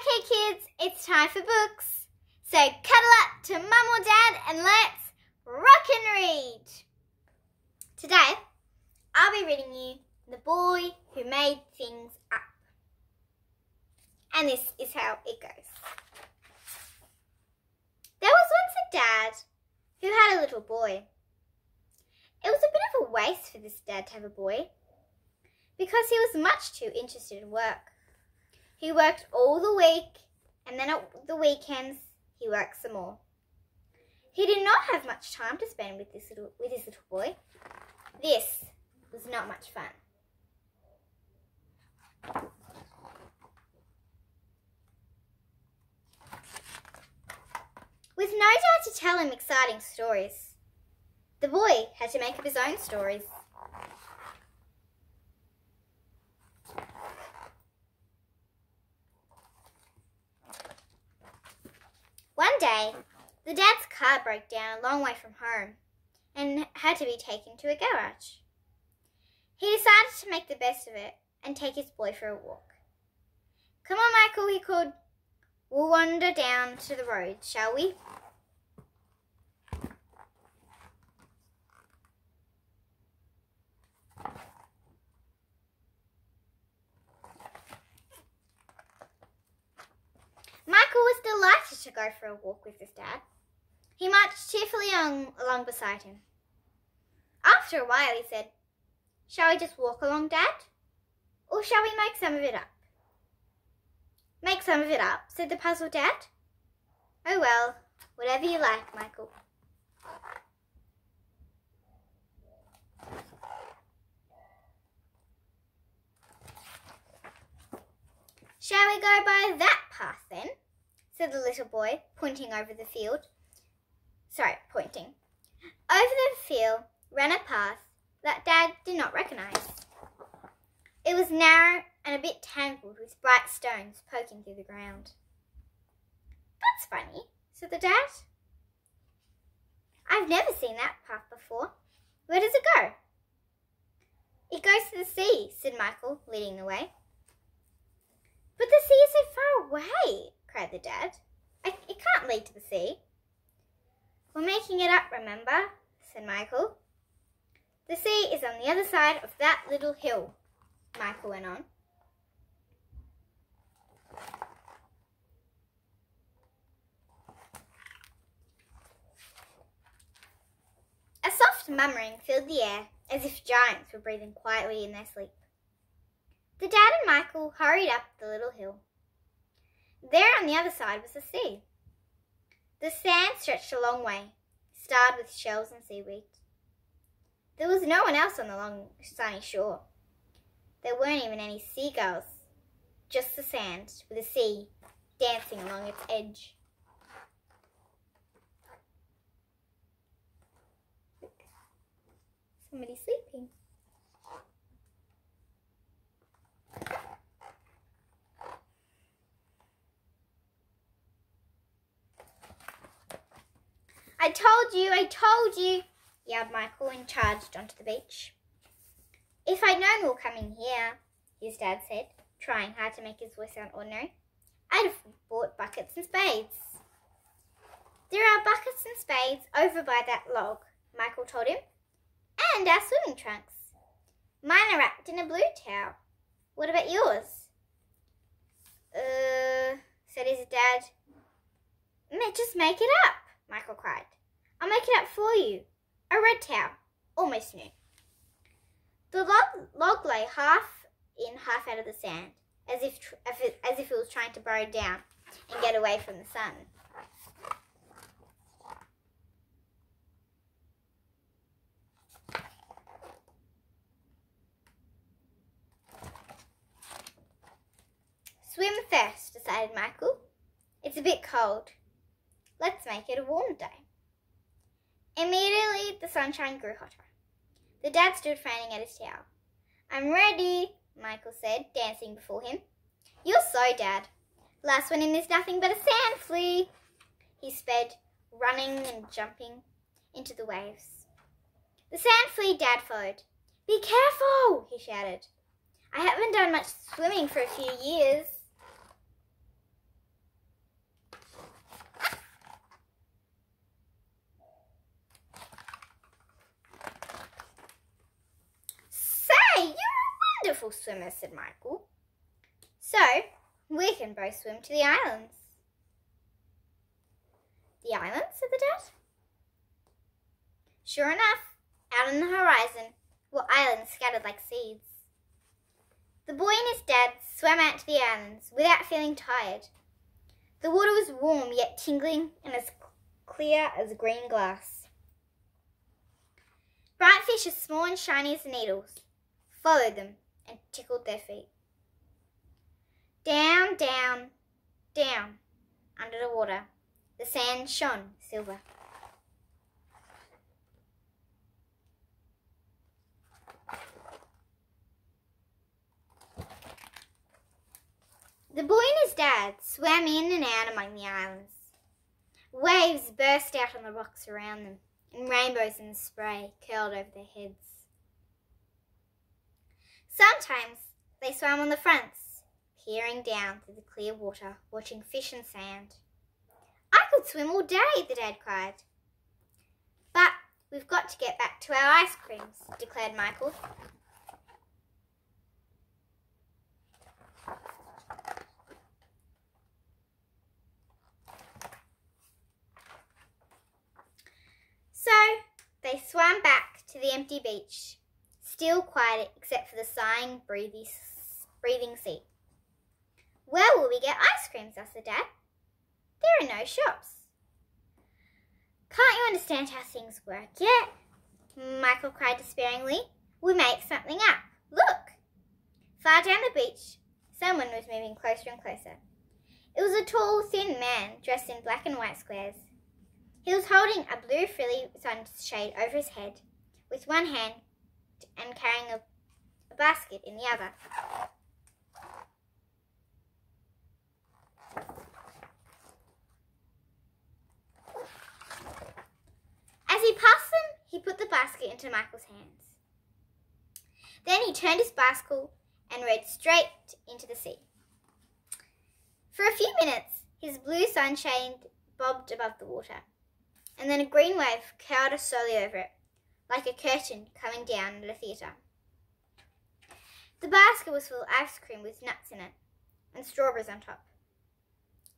Okay, kids, it's time for books. So cuddle up to mum or dad and let's rock and read. Today, I'll be reading you The Boy Who Made Things Up. And this is how it goes. There was once a dad who had a little boy. It was a bit of a waste for this dad to have a boy because he was much too interested in work. He worked all the week and then at the weekends he worked some more. He did not have much time to spend with this little with his little boy. This was not much fun. With no dad to tell him exciting stories, the boy had to make up his own stories. One day, the dad's car broke down a long way from home and had to be taken to a garage. He decided to make the best of it and take his boy for a walk. Come on, Michael, he called. We'll wander down to the road, shall we? Michael was delighted to go for a walk with his dad. He marched cheerfully on, along beside him. After a while, he said, Shall we just walk along, Dad? Or shall we make some of it up? Make some of it up, said the puzzled dad. Oh well, whatever you like, Michael. Shall we go by that path then? said the little boy, pointing over the field. Sorry, pointing. Over the field ran a path that Dad did not recognize. It was narrow and a bit tangled with bright stones poking through the ground. That's funny, said the dad. I've never seen that path before. Where does it go? It goes to the sea, said Michael, leading the way. But the sea is so far away, cried the dad. I, it can't lead to the sea. We're making it up, remember, said Michael. The sea is on the other side of that little hill, Michael went on. A soft murmuring filled the air as if giants were breathing quietly in their sleep. The dad and Michael hurried up the little hill. There on the other side was the sea. The sand stretched a long way, starred with shells and seaweed. There was no one else on the long sunny shore. There weren't even any seagulls, just the sand with the sea dancing along its edge. Somebody's sleeping. I told you, I told you, yelled Michael and charged onto the beach. If I'd known we were coming here, his dad said, trying hard to make his voice sound ordinary, I'd have bought buckets and spades. There are buckets and spades over by that log, Michael told him, and our swimming trunks. Mine are wrapped in a blue towel. What about yours? Uh, said his dad. Just make it up, Michael cried. I'll make it up for you. A red towel, almost new. The log, log lay half in, half out of the sand, as if, as if it was trying to burrow down and get away from the sun. Swim first, decided Michael. It's a bit cold. Let's make it a warm day. Immediately, the sunshine grew hotter. The dad stood fanning at his towel. I'm ready, Michael said, dancing before him. You're so, Dad. Last one in is nothing but a sand flea. He sped, running and jumping into the waves. The sand flea Dad followed. Be careful, he shouted. I haven't done much swimming for a few years. Wonderful swimmers, said Michael. So, we can both swim to the islands. The islands, said the dad. Sure enough, out on the horizon were islands scattered like seeds. The boy and his dad swam out to the islands without feeling tired. The water was warm yet tingling and as clear as green glass. Bright fish as small and shiny as needles followed them and tickled their feet. Down, down, down under the water, the sand shone silver. The boy and his dad swam in and out among the islands. Waves burst out on the rocks around them, and rainbows in the spray curled over their heads. Sometimes they swam on the fronts, peering down through the clear water, watching fish and sand. I could swim all day, the dad cried. But we've got to get back to our ice creams, declared Michael. So they swam back to the empty beach, still quiet except for the sighing, breathing, sea. Where will we get ice creams? asked the dad. There are no shops. Can't you understand how things work yet? Michael cried despairingly. We make something up. Look! Far down the beach, someone was moving closer and closer. It was a tall, thin man dressed in black and white squares. He was holding a blue frilly sunshade over his head with one hand and carrying a, a basket in the other. As he passed them, he put the basket into Michael's hands. Then he turned his bicycle and rode straight into the sea. For a few minutes, his blue sunshade bobbed above the water and then a green wave curled slowly over it, like a curtain coming down at a theatre. The basket was full of ice cream with nuts in it, and strawberries on top.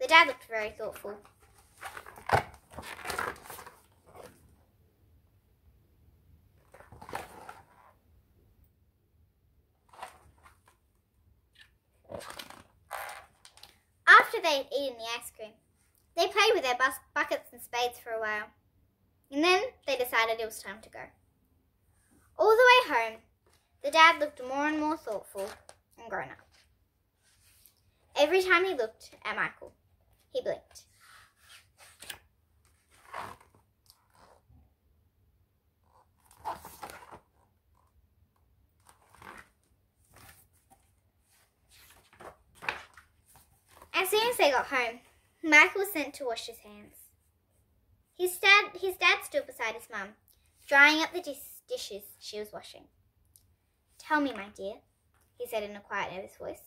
The dad looked very thoughtful. After they had eaten the ice cream, they played with their buckets and spades for a while, and then they decided it was time to go. All the way home, the dad looked more and more thoughtful and grown up. Every time he looked at Michael, he blinked. As soon as they got home, Michael was sent to wash his hands. His dad, his dad stood beside his mum, drying up the dis- dishes she was washing. Tell me, my dear, he said in a quiet, nervous voice.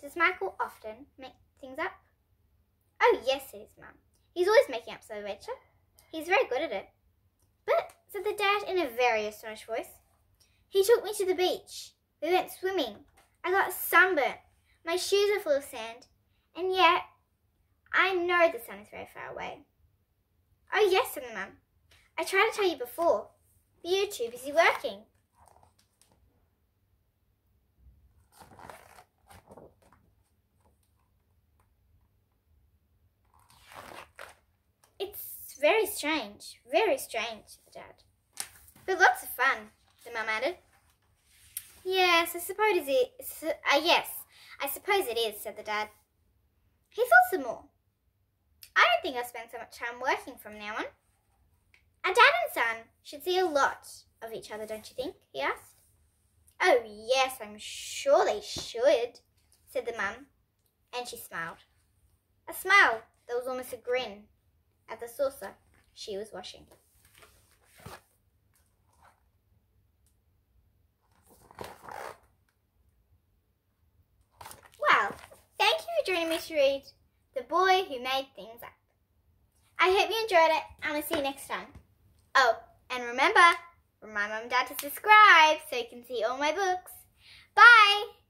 Does Michael often make things up? Oh, yes, said his mum. He's always making up, said Rachel. He's very good at it. But, said the dad in a very astonished voice, he took me to the beach. We went swimming. I got sunburnt. My shoes are full of sand. And yet, I know the sun is very far away. Oh, yes, said the mum. I tried to tell you before, but you're too working. It's very strange, very strange, said the dad. But lots of fun, the mum added. Yes, I suppose it is. Uh, yes, I suppose it is, said the dad. He thought some more. I don't think I'll spend so much time working from now on. A dad and son should see a lot of each other, don't you think? he asked. Oh, yes, I'm sure they should, said the mum, and she smiled. A smile that was almost a grin at the saucer she was washing. Well, thank you for joining me to read The Boy Who Made Things Up. I hope you enjoyed it, and I'll see you next time. Oh, and remember, my mum and dad to subscribe so you can see all my books. Bye!